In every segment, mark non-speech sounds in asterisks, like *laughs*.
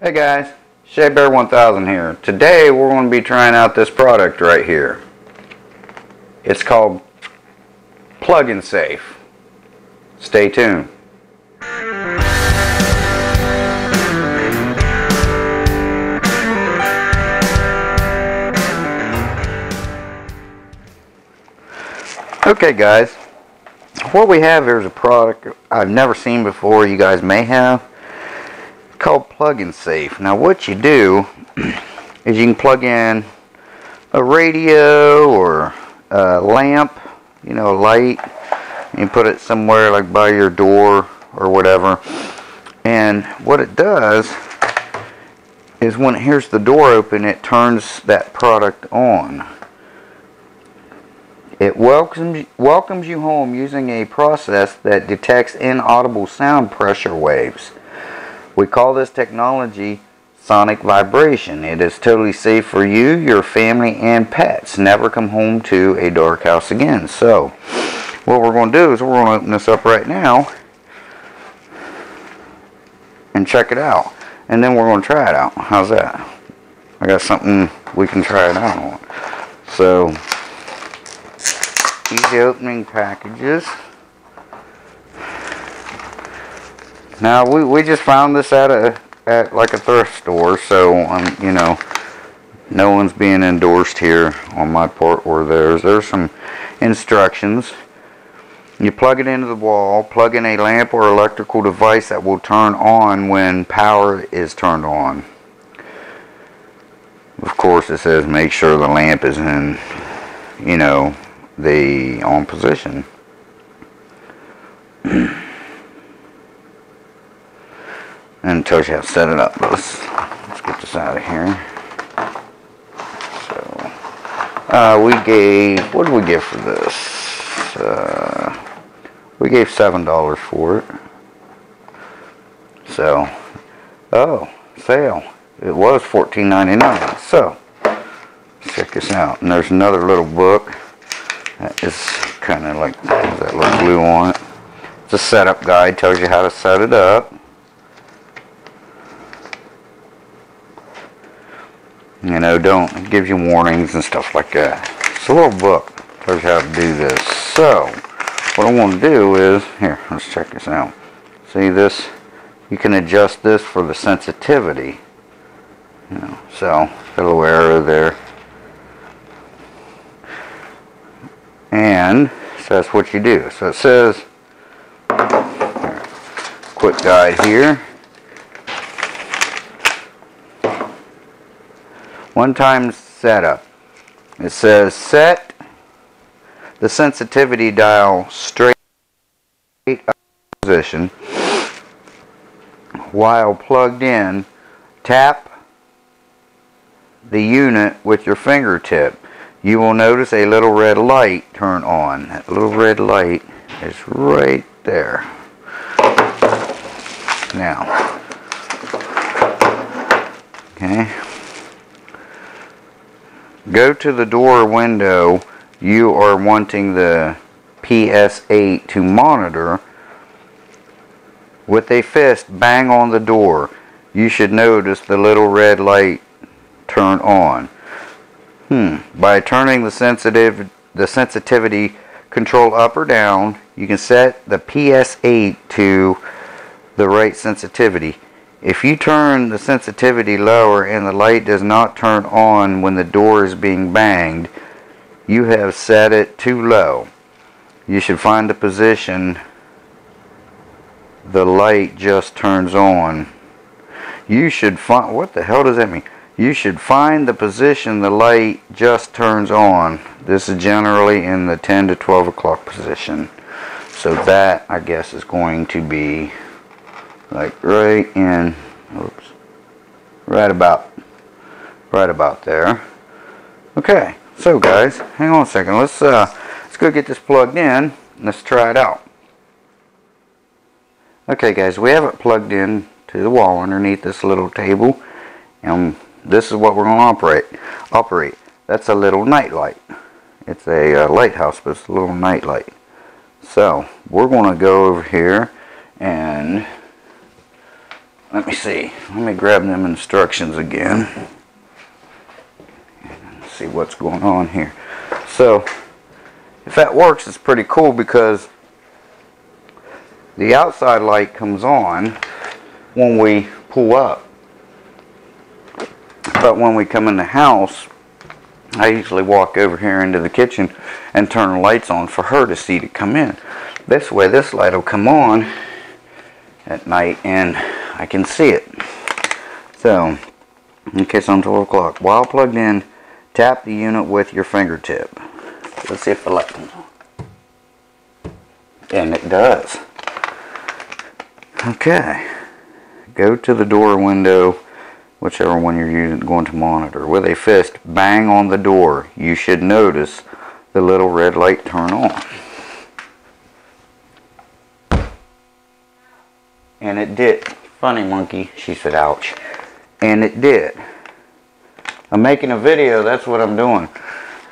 Hey guys, Shabear 1000 here. Today we're going to be trying out this product right here. It's called Plug and Safe. Stay tuned. Okay guys, what we have here is a product I've never seen before. You guys may have called plug and safe. Now what you do *clears throat* is you can plug in a radio or a lamp, you know, a light. and put it somewhere like by your door or whatever. And what it does is when it hears the door open, it turns that product on. It welcomes, welcomes you home using a process that detects inaudible sound pressure waves. We call this technology sonic vibration. It is totally safe for you, your family, and pets. Never come home to a dark house again. So, what we're going to do is we're going to open this up right now and check it out. And then we're going to try it out. How's that? I got something we can try it out on. So, easy opening packages. Now we, we just found this at a at like a thrift store, so um you know no one's being endorsed here on my part or theirs. There's some instructions. You plug it into the wall, plug in a lamp or electrical device that will turn on when power is turned on. Of course it says make sure the lamp is in, you know, the on position. *clears throat* and tells you how to set it up. Let's, let's get this out of here. So, uh, we gave, what did we give for this? Uh, we gave $7 for it. So, oh, sale. It was $14.99. So, check this out. And there's another little book that is kind of like, that little blue on it. It's a setup guide, tells you how to set it up. You know, don't, it gives you warnings and stuff like that. It's a little book, tells you how to do this. So, what I want to do is, here, let's check this out. See this? You can adjust this for the sensitivity. You know, so, little arrow there. And, so that's what you do. So it says, quick guide here. One time setup. It says set the sensitivity dial straight up position while plugged in. Tap the unit with your fingertip. You will notice a little red light turn on. That little red light is right there. Now, okay go to the door window. You are wanting the PS8 to monitor. With a fist bang on the door. You should notice the little red light turn on. Hmm. By turning the sensitive the sensitivity control up or down you can set the PS8 to the right sensitivity if you turn the sensitivity lower and the light does not turn on when the door is being banged, you have set it too low. You should find the position the light just turns on. You should find, what the hell does that mean? You should find the position the light just turns on. This is generally in the 10 to 12 o'clock position. So that, I guess, is going to be like right in oops right about right about there. Okay so guys hang on a second. Let's uh let's go get this plugged in. Let's try it out. Okay guys we have it plugged in to the wall underneath this little table and this is what we're going to operate operate. That's a little night light it's a uh, lighthouse but it's a little night light so we're going to go over here and let me see. Let me grab them instructions again. And See what's going on here. So, if that works, it's pretty cool because the outside light comes on when we pull up. But when we come in the house, I usually walk over here into the kitchen and turn the lights on for her to see to come in. This way, this light will come on at night and I can see it. So, in case on 12 o'clock, while plugged in, tap the unit with your fingertip. Let's see if the light comes on. And it does. Okay. Go to the door window, whichever one you're using, going to monitor. With a fist, bang on the door. You should notice the little red light turn on. And it did. Funny monkey, she said, ouch. And it did. I'm making a video, that's what I'm doing.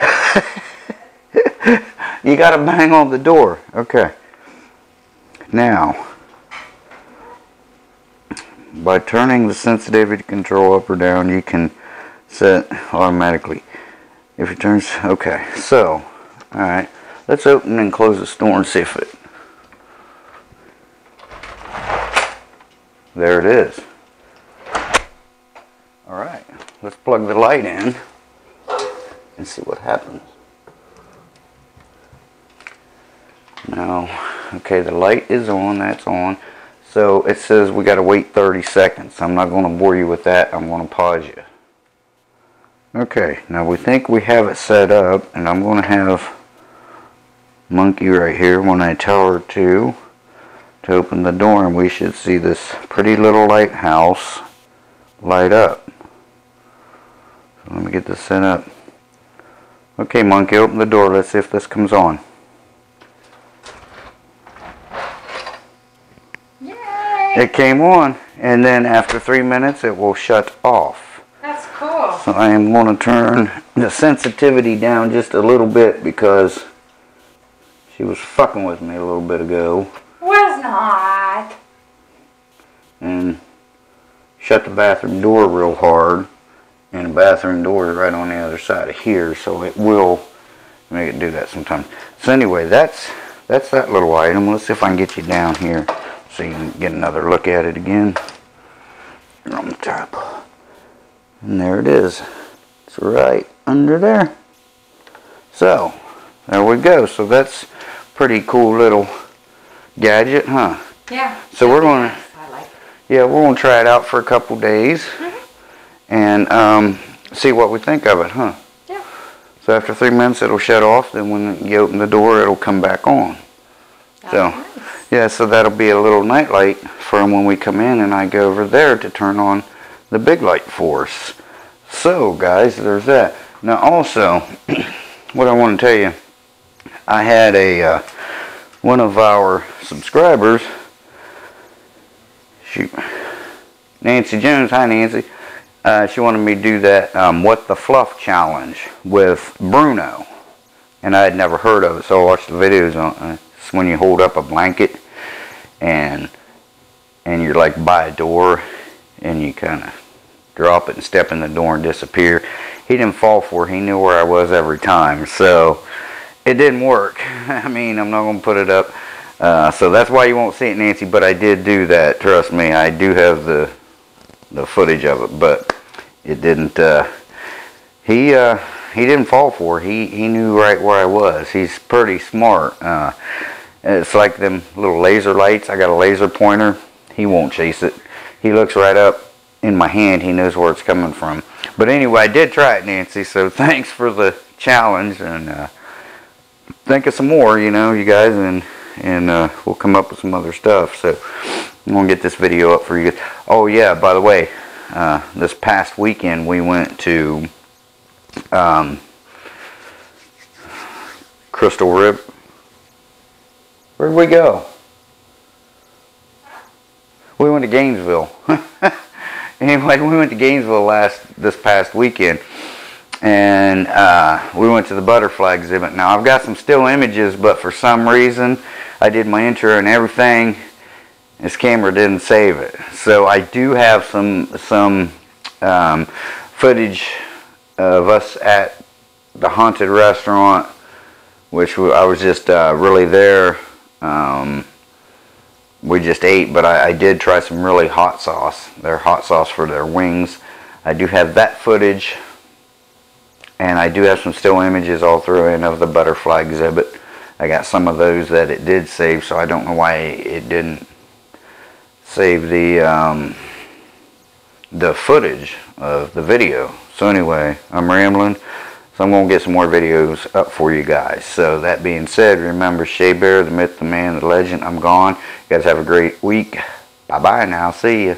*laughs* you gotta bang on the door. Okay. Now, by turning the sensitivity control up or down, you can set automatically. If it turns, okay. So, alright, let's open and close the door and see if it There it is. Alright, let's plug the light in and see what happens. Now, okay, the light is on, that's on. So it says we got to wait 30 seconds. I'm not going to bore you with that. I'm to pause you. Okay, now we think we have it set up, and I'm going to have Monkey right here when I tell her to to open the door and we should see this pretty little lighthouse light up. So let me get this set up. Okay, monkey, open the door. Let's see if this comes on. Yay! It came on, and then after three minutes, it will shut off. That's cool. So I am going to turn the sensitivity down just a little bit because she was fucking with me a little bit ago. Not. and shut the bathroom door real hard and the bathroom door is right on the other side of here so it will make it do that sometimes so anyway that's that's that little item. Let's see if I can get you down here so you can get another look at it again. On the top. And there it is. It's right under there. So there we go. So that's pretty cool little gadget huh Yeah. So we're gonna- I like. yeah, we're gonna try it out for a couple days and um, see what we think of it, huh? Yeah. So after three minutes, it'll shut off. Then when you open the door, it'll come back on. That's So- nice. Yeah, so that'll be a little night light for when we come in, and I go over there to turn on the big light for us. So, guys, there's that. Now, also, *clears throat* what I want to tell you, I had a uh, one of our subscribers. Shoot, Nancy Jones. Hi, Nancy. Uh, she wanted me to do that um, what the fluff challenge with Bruno, and I had never heard of it, so I watched the videos on. Uh, it's when you hold up a blanket and and you're like by a door and you kind of drop it and step in the door and disappear. He didn't fall for it. He knew where I was every time. So it didn't work. *laughs* I mean, I'm not going to put it up. Uh, so that's why you won't see it, Nancy. But I did do that. Trust me, I do have the the footage of it. But it didn't. Uh, he uh, he didn't fall for it. He he knew right where I was. He's pretty smart. Uh, it's like them little laser lights. I got a laser pointer. He won't chase it. He looks right up in my hand. He knows where it's coming from. But anyway, I did try it, Nancy. So *laughs* thanks for the challenge and uh, think of some more. You know, you guys, and and uh, we'll come up with some other stuff. So I'm gonna get this video up for you guys. Oh yeah, by the way, uh, this past weekend we went to um, Crystal Rip. Where'd we go? We went to Gainesville. *laughs* anyway, we went to Gainesville last this past weekend, and uh, we went to the butterfly exhibit. Now I've got some still images, but for some reason I did my intro and everything, This camera didn't save it. So I do have some some um, footage of us at the haunted restaurant, which I was just uh, really there. Um, we just ate, but I, I did try some really hot sauce. Their hot sauce for their wings. I do have that footage, and I do have some still images all through in of the butterfly exhibit. I got some of those that it did save, so I don't know why it didn't save the um, the footage of the video. So anyway, I'm rambling. So I'm going to get some more videos up for you guys. So that being said, remember Shabear, the myth, the man, the legend. I'm gone. You guys have a great week. Bye-bye now. See ya.